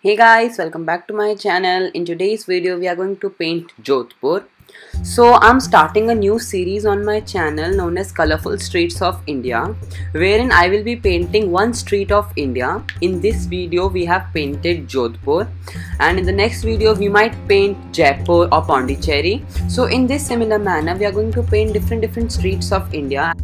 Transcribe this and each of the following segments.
Hey guys, welcome back to my channel. In today's video, we are going to paint Jodhpur. So I'm starting a new series on my channel known as Colorful Streets of India, wherein I will be painting one street of India. In this video, we have painted Jodhpur, and in the next video, we might paint Jaipur or Pondicherry. So in this similar manner, we are going to paint different different streets of India.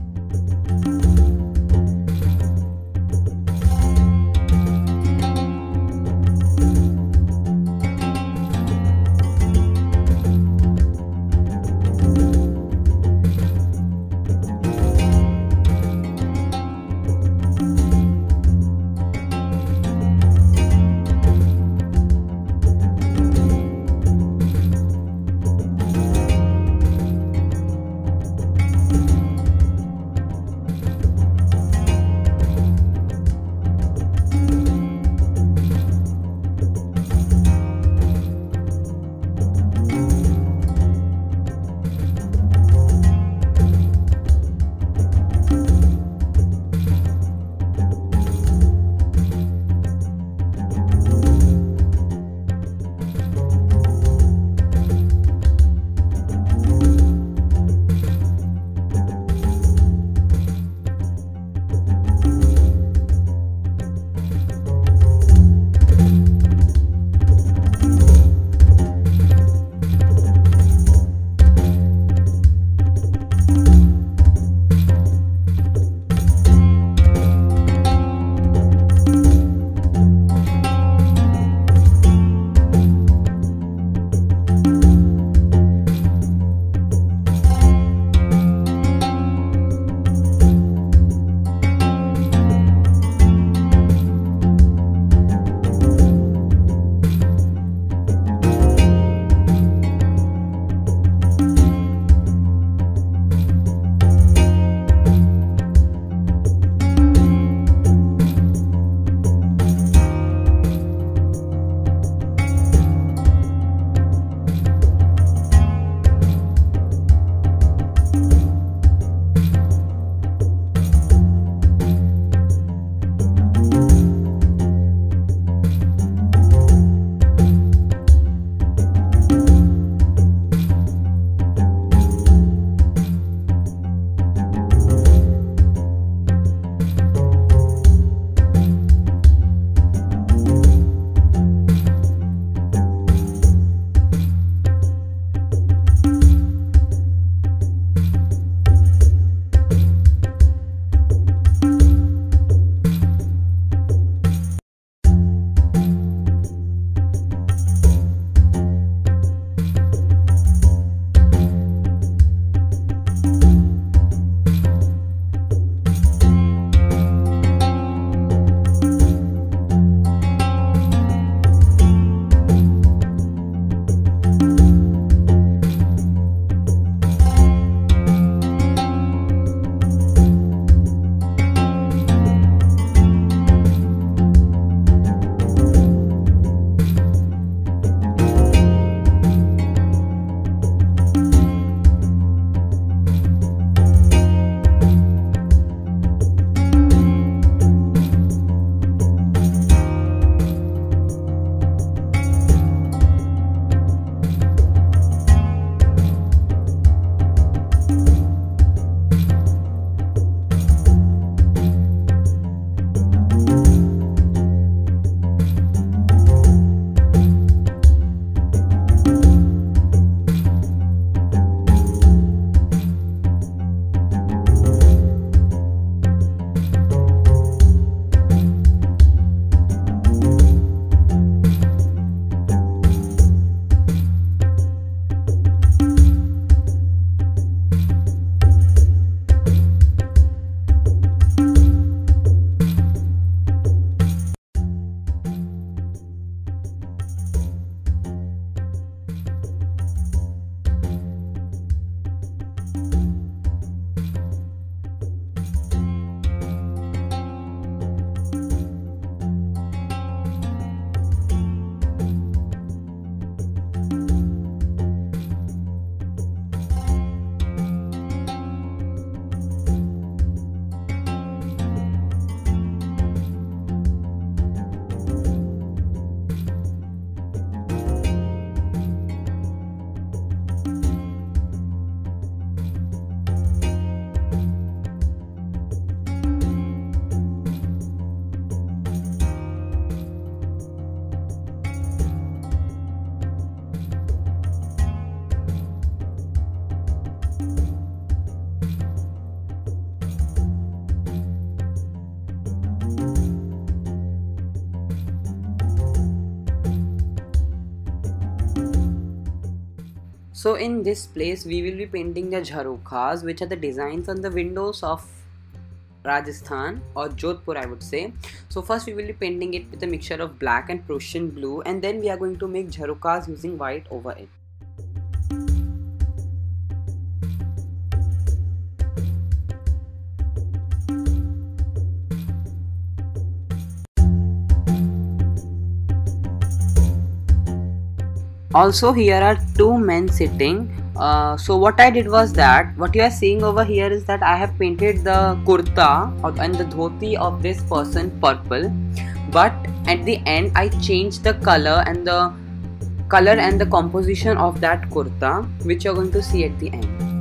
So in this place we will be painting the jharokhas which are the designs on the windows of Rajasthan or Jodhpur I would say. So first we will be painting it with a mixture of black and Prussian blue and then we are going to make jharokhas using white over it. Also here are two men sitting. Uh, so what I did was that what you are seeing over here is that I have painted the kurta and the dhoti of this person purple. But at the end I changed the color and the color and the composition of that kurta which you're going to see at the end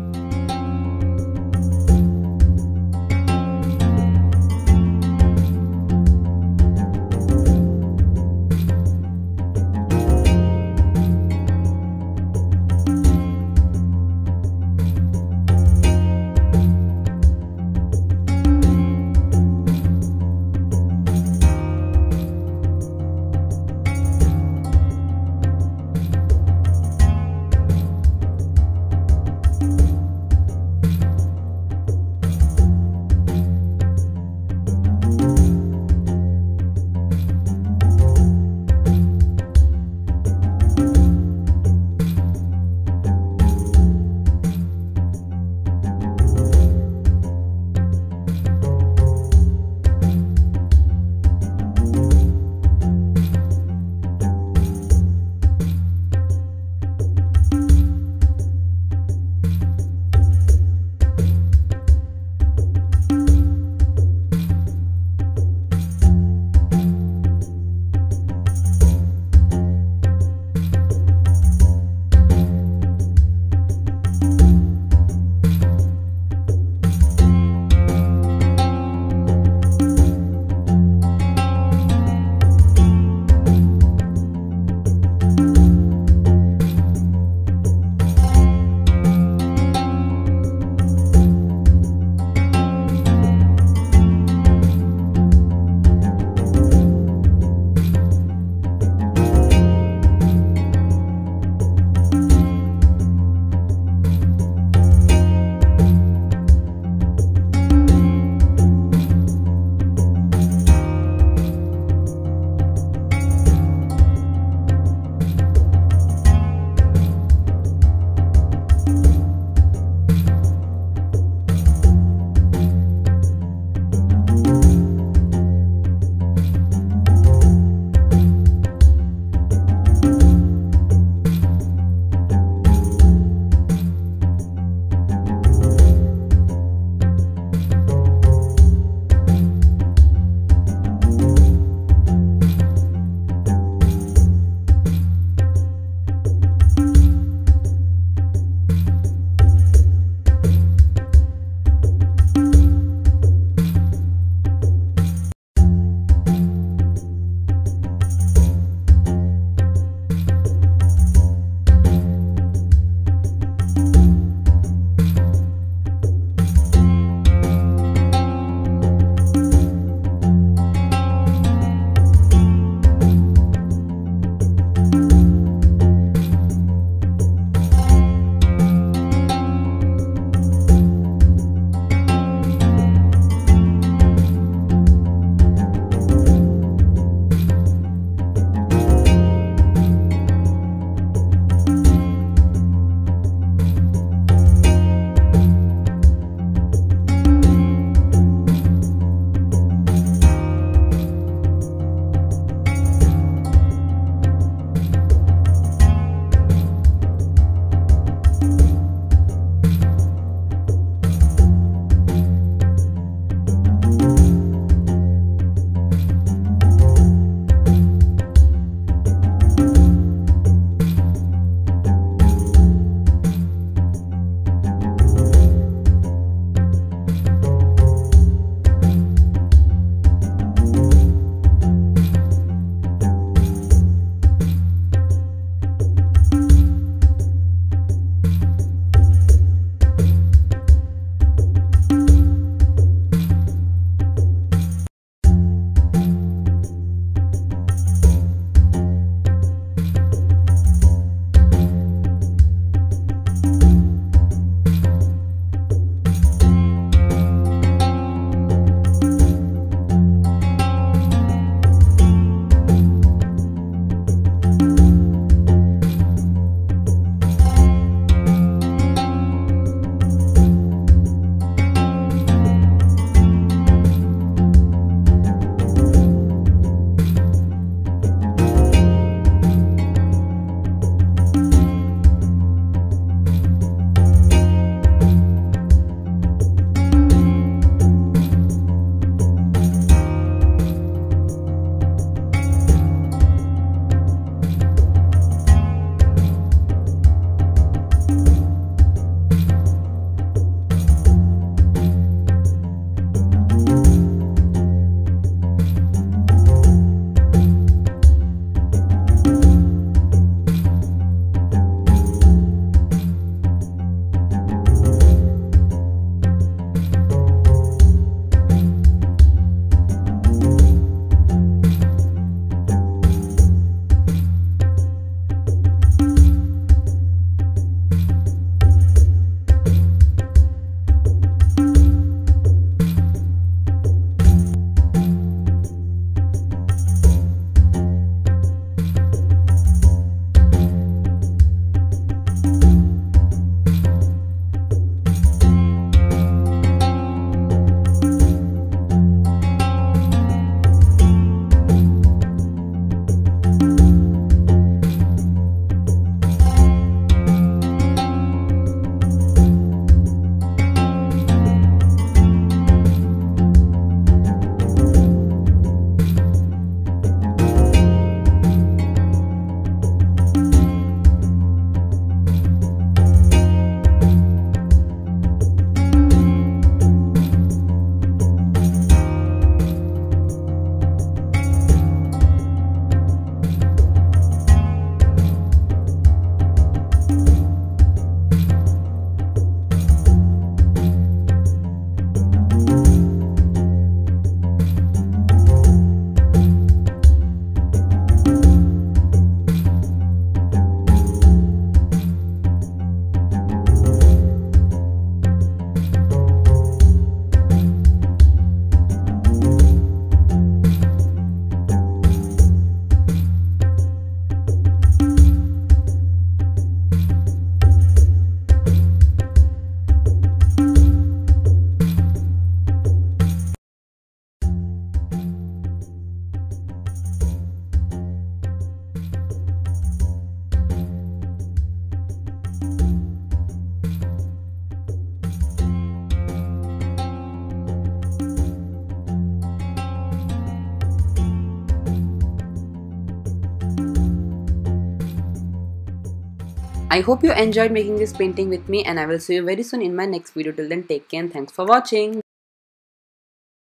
I hope you enjoyed making this painting with me and I will see you very soon in my next video. Till then take care and thanks for watching.